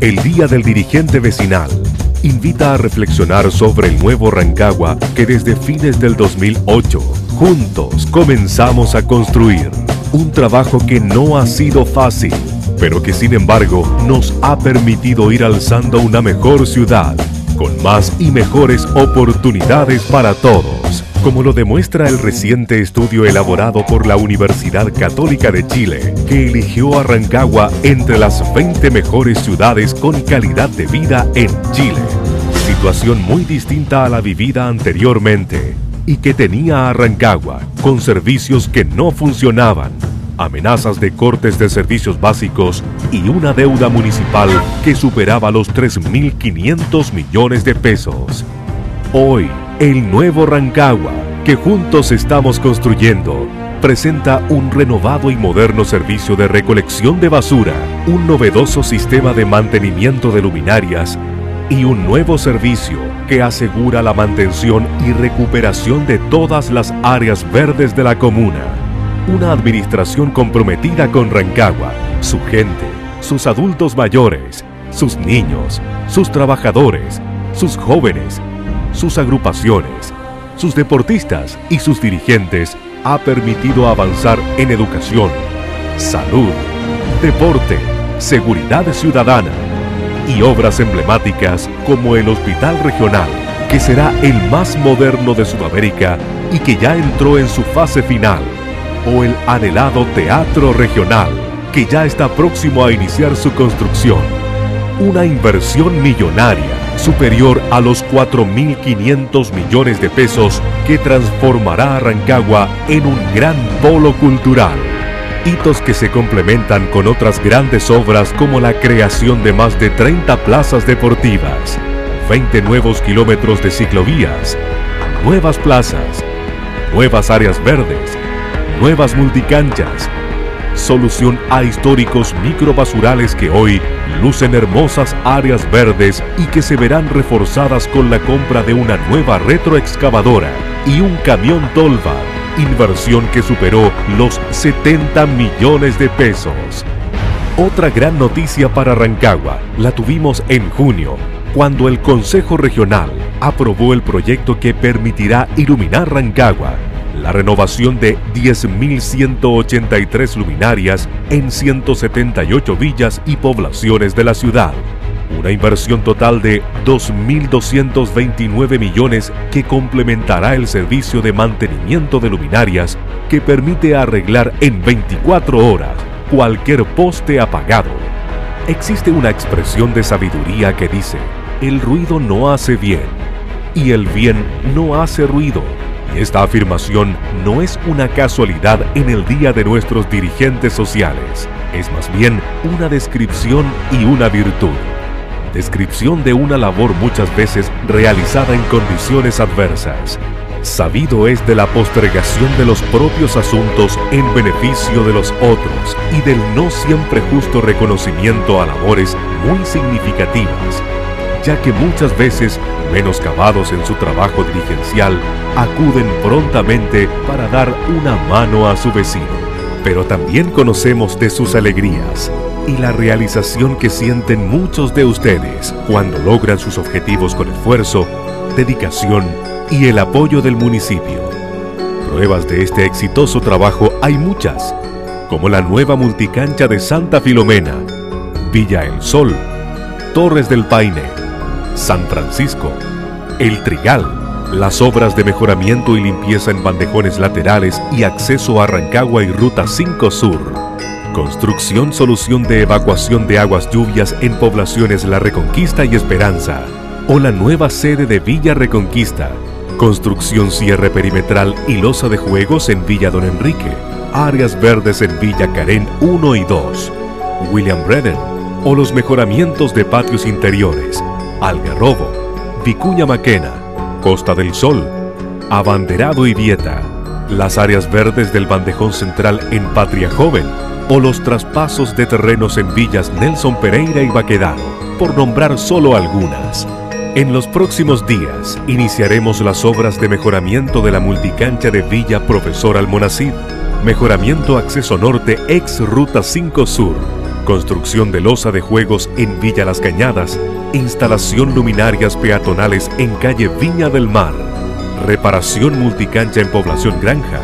el Día del Dirigente Vecinal invita a reflexionar sobre el nuevo Rancagua que desde fines del 2008 juntos comenzamos a construir. Un trabajo que no ha sido fácil, pero que sin embargo nos ha permitido ir alzando una mejor ciudad, con más y mejores oportunidades para todos como lo demuestra el reciente estudio elaborado por la Universidad Católica de Chile, que eligió a Rancagua entre las 20 mejores ciudades con calidad de vida en Chile. Situación muy distinta a la vivida anteriormente y que tenía a Rancagua con servicios que no funcionaban, amenazas de cortes de servicios básicos y una deuda municipal que superaba los 3.500 millones de pesos. Hoy, el nuevo Rancagua, que juntos estamos construyendo, presenta un renovado y moderno servicio de recolección de basura, un novedoso sistema de mantenimiento de luminarias y un nuevo servicio que asegura la mantención y recuperación de todas las áreas verdes de la comuna. Una administración comprometida con Rancagua, su gente, sus adultos mayores, sus niños, sus trabajadores, sus jóvenes, sus agrupaciones, sus deportistas y sus dirigentes ha permitido avanzar en educación, salud, deporte, seguridad ciudadana y obras emblemáticas como el Hospital Regional, que será el más moderno de Sudamérica y que ya entró en su fase final, o el anhelado Teatro Regional, que ya está próximo a iniciar su construcción. Una inversión millonaria superior a los 4.500 millones de pesos que transformará a Rancagua en un gran polo cultural. Hitos que se complementan con otras grandes obras como la creación de más de 30 plazas deportivas, 20 nuevos kilómetros de ciclovías, nuevas plazas, nuevas áreas verdes, nuevas multicanchas, solución a históricos microbasurales que hoy lucen hermosas áreas verdes y que se verán reforzadas con la compra de una nueva retroexcavadora y un camión Tolva, inversión que superó los 70 millones de pesos. Otra gran noticia para Rancagua la tuvimos en junio, cuando el Consejo Regional aprobó el proyecto que permitirá iluminar Rancagua la renovación de 10.183 luminarias en 178 villas y poblaciones de la ciudad. Una inversión total de 2.229 millones que complementará el servicio de mantenimiento de luminarias que permite arreglar en 24 horas cualquier poste apagado. Existe una expresión de sabiduría que dice, el ruido no hace bien y el bien no hace ruido. Esta afirmación no es una casualidad en el día de nuestros dirigentes sociales, es más bien una descripción y una virtud. Descripción de una labor muchas veces realizada en condiciones adversas. Sabido es de la postergación de los propios asuntos en beneficio de los otros y del no siempre justo reconocimiento a labores muy significativas ya que muchas veces, menoscabados en su trabajo dirigencial, acuden prontamente para dar una mano a su vecino. Pero también conocemos de sus alegrías y la realización que sienten muchos de ustedes cuando logran sus objetivos con esfuerzo, dedicación y el apoyo del municipio. Pruebas de este exitoso trabajo hay muchas, como la nueva multicancha de Santa Filomena, Villa El Sol, Torres del Paine, San Francisco, El Trigal, las obras de mejoramiento y limpieza en bandejones laterales y acceso a Rancagua y Ruta 5 Sur. Construcción solución de evacuación de aguas lluvias en poblaciones La Reconquista y Esperanza. O la nueva sede de Villa Reconquista. Construcción cierre perimetral y losa de juegos en Villa Don Enrique. Áreas verdes en Villa Carén 1 y 2. William Brennan. O los mejoramientos de patios interiores Algarrobo, Vicuña Maquena, Costa del Sol, Abanderado y Vieta, las áreas verdes del bandejón central en Patria Joven o los traspasos de terrenos en villas Nelson Pereira y Baquedano, por nombrar solo algunas. En los próximos días iniciaremos las obras de mejoramiento de la multicancha de Villa Profesor Almonacid, mejoramiento acceso norte ex Ruta 5 Sur, Construcción de losa de juegos en Villa Las Cañadas. Instalación luminarias peatonales en calle Viña del Mar. Reparación multicancha en población Granja.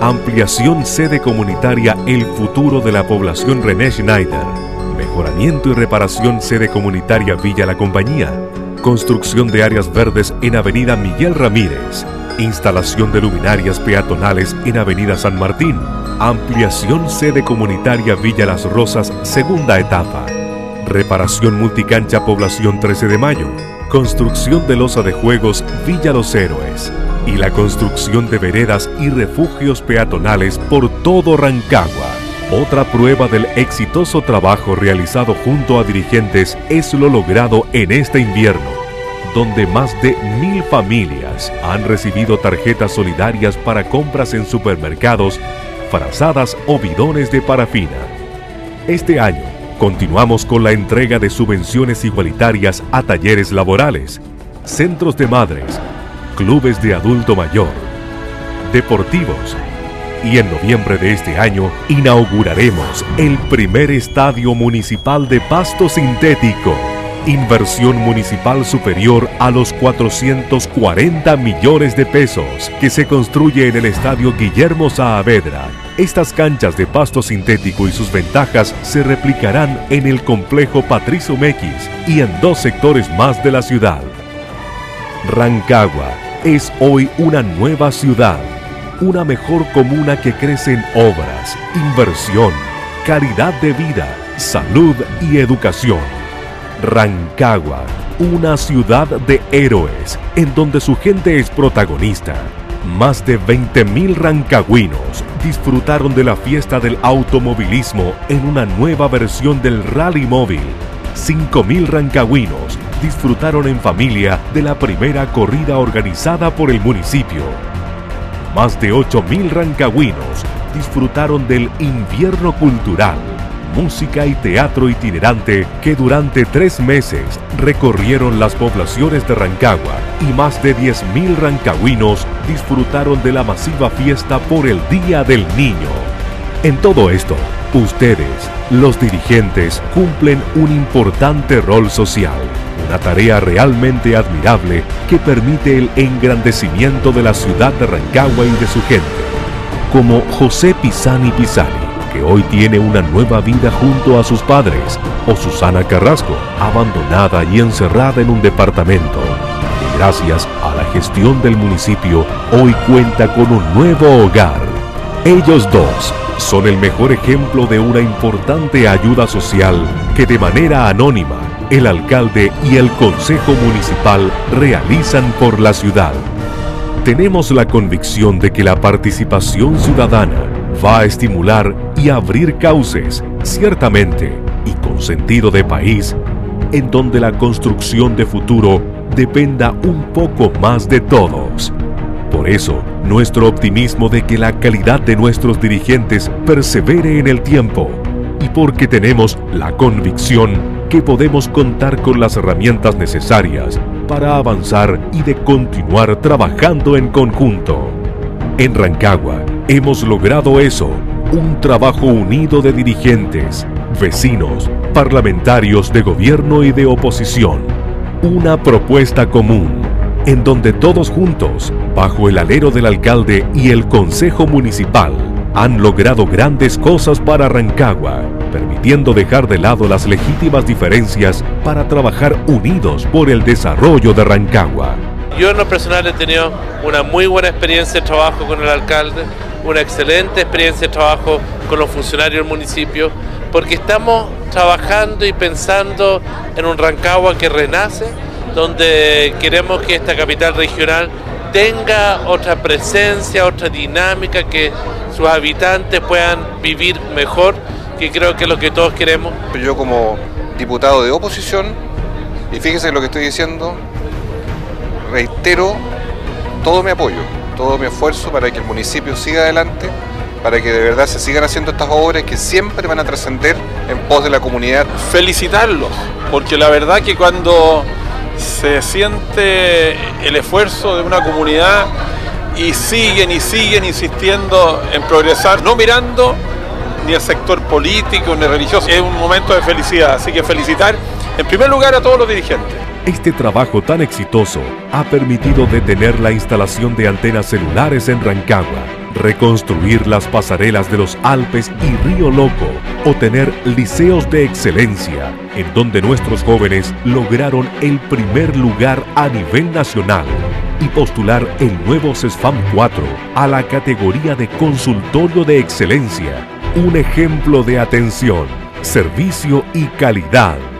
Ampliación sede comunitaria El futuro de la población René Schneider. Mejoramiento y reparación sede comunitaria Villa La Compañía. Construcción de áreas verdes en Avenida Miguel Ramírez. Instalación de luminarias peatonales en Avenida San Martín. Ampliación sede comunitaria Villa Las Rosas, segunda etapa. Reparación multicancha Población 13 de Mayo. Construcción de losa de juegos Villa Los Héroes. Y la construcción de veredas y refugios peatonales por todo Rancagua. Otra prueba del exitoso trabajo realizado junto a dirigentes es lo logrado en este invierno, donde más de mil familias han recibido tarjetas solidarias para compras en supermercados, frazadas o bidones de parafina. Este año continuamos con la entrega de subvenciones igualitarias a talleres laborales, centros de madres, clubes de adulto mayor, deportivos, y en noviembre de este año inauguraremos el primer estadio municipal de pasto sintético. Inversión municipal superior a los 440 millones de pesos que se construye en el estadio Guillermo Saavedra. Estas canchas de pasto sintético y sus ventajas se replicarán en el complejo Patricio Mequis y en dos sectores más de la ciudad. Rancagua es hoy una nueva ciudad una mejor comuna que crece en obras, inversión, calidad de vida, salud y educación. Rancagua, una ciudad de héroes en donde su gente es protagonista. Más de 20.000 rancagüinos disfrutaron de la fiesta del automovilismo en una nueva versión del Rally Móvil. 5.000 rancagüinos disfrutaron en familia de la primera corrida organizada por el municipio más de 8.000 rancagüinos disfrutaron del invierno cultural, música y teatro itinerante que durante tres meses recorrieron las poblaciones de Rancagua y más de 10.000 rancagüinos disfrutaron de la masiva fiesta por el Día del Niño. En todo esto, ustedes, los dirigentes, cumplen un importante rol social una tarea realmente admirable que permite el engrandecimiento de la ciudad de Rancagua y de su gente, como José Pisani Pisani, que hoy tiene una nueva vida junto a sus padres, o Susana Carrasco, abandonada y encerrada en un departamento, que gracias a la gestión del municipio hoy cuenta con un nuevo hogar. Ellos dos son el mejor ejemplo de una importante ayuda social que de manera anónima el alcalde y el consejo municipal realizan por la ciudad. Tenemos la convicción de que la participación ciudadana va a estimular y abrir cauces, ciertamente, y con sentido de país, en donde la construcción de futuro dependa un poco más de todos. Por eso, nuestro optimismo de que la calidad de nuestros dirigentes persevere en el tiempo y porque tenemos la convicción que podemos contar con las herramientas necesarias para avanzar y de continuar trabajando en conjunto. En Rancagua hemos logrado eso, un trabajo unido de dirigentes, vecinos, parlamentarios de gobierno y de oposición, una propuesta común en donde todos juntos, bajo el alero del alcalde y el consejo municipal, han logrado grandes cosas para Rancagua permitiendo dejar de lado las legítimas diferencias para trabajar unidos por el desarrollo de Rancagua. Yo en lo personal he tenido una muy buena experiencia de trabajo con el alcalde, una excelente experiencia de trabajo con los funcionarios del municipio, porque estamos trabajando y pensando en un Rancagua que renace, donde queremos que esta capital regional tenga otra presencia, otra dinámica, que sus habitantes puedan vivir mejor que creo que es lo que todos queremos. Yo como diputado de oposición, y fíjese lo que estoy diciendo, reitero todo mi apoyo, todo mi esfuerzo para que el municipio siga adelante, para que de verdad se sigan haciendo estas obras que siempre van a trascender en pos de la comunidad. Felicitarlos, porque la verdad que cuando se siente el esfuerzo de una comunidad y siguen y siguen insistiendo en progresar, no mirando ni el sector político ni religioso. Es un momento de felicidad, así que felicitar en primer lugar a todos los dirigentes. Este trabajo tan exitoso ha permitido detener la instalación de antenas celulares en Rancagua, reconstruir las pasarelas de los Alpes y Río Loco o tener liceos de excelencia, en donde nuestros jóvenes lograron el primer lugar a nivel nacional y postular el nuevo CESFAM 4 a la categoría de consultorio de excelencia, un ejemplo de atención, servicio y calidad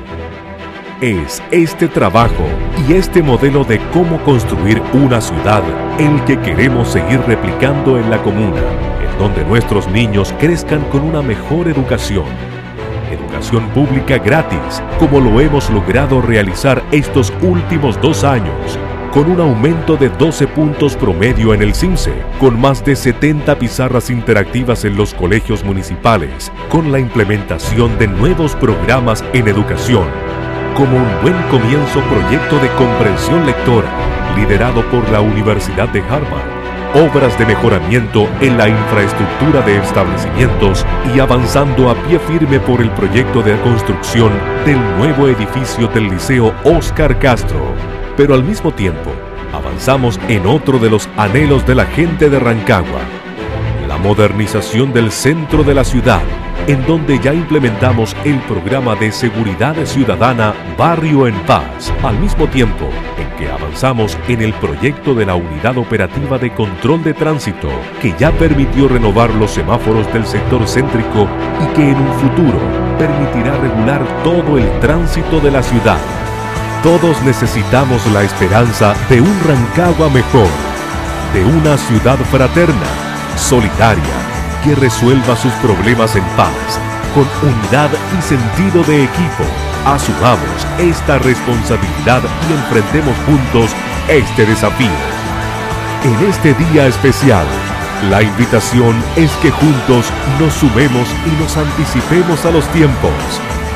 es este trabajo y este modelo de cómo construir una ciudad el que queremos seguir replicando en la comuna, en donde nuestros niños crezcan con una mejor educación. Educación pública gratis, como lo hemos logrado realizar estos últimos dos años, con un aumento de 12 puntos promedio en el CIMSE, con más de 70 pizarras interactivas en los colegios municipales, con la implementación de nuevos programas en educación, como un buen comienzo proyecto de comprensión lectora, liderado por la Universidad de Harvard, obras de mejoramiento en la infraestructura de establecimientos y avanzando a pie firme por el proyecto de construcción del nuevo edificio del Liceo Oscar Castro. Pero al mismo tiempo, avanzamos en otro de los anhelos de la gente de Rancagua, modernización del centro de la ciudad en donde ya implementamos el programa de seguridad ciudadana Barrio en Paz, al mismo tiempo en que avanzamos en el proyecto de la Unidad Operativa de Control de Tránsito, que ya permitió renovar los semáforos del sector céntrico y que en un futuro permitirá regular todo el tránsito de la ciudad. Todos necesitamos la esperanza de un Rancagua mejor, de una ciudad fraterna, solidaria, que resuelva sus problemas en paz, con unidad y sentido de equipo. Asumamos esta responsabilidad y enfrentemos juntos este desafío. En este día especial, la invitación es que juntos nos sumemos y nos anticipemos a los tiempos,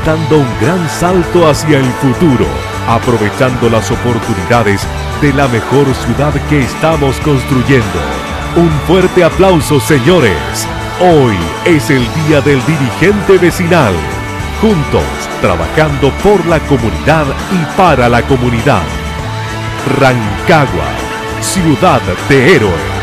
dando un gran salto hacia el futuro, aprovechando las oportunidades de la mejor ciudad que estamos construyendo. Un fuerte aplauso, señores. Hoy es el Día del Dirigente Vecinal. Juntos, trabajando por la comunidad y para la comunidad. Rancagua, ciudad de héroes.